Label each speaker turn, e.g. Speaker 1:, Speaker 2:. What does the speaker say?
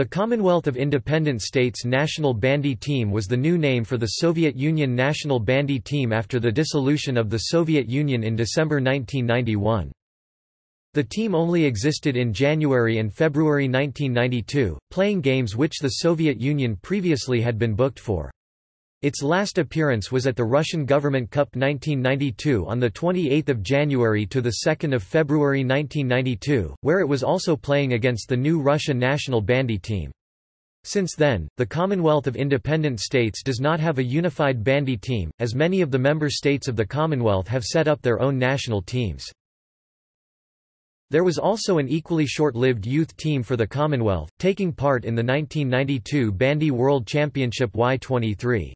Speaker 1: The Commonwealth of Independent States National Bandy Team was the new name for the Soviet Union national bandy team after the dissolution of the Soviet Union in December 1991. The team only existed in January and February 1992, playing games which the Soviet Union previously had been booked for. Its last appearance was at the Russian Government Cup 1992 on 28 January to 2 February 1992, where it was also playing against the new Russia national bandy team. Since then, the Commonwealth of Independent States does not have a unified bandy team, as many of the member states of the Commonwealth have set up their own national teams. There was also an equally short-lived youth team for the Commonwealth, taking part in the 1992 Bandy World Championship Y-23.